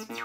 you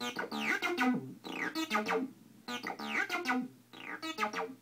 Thank you.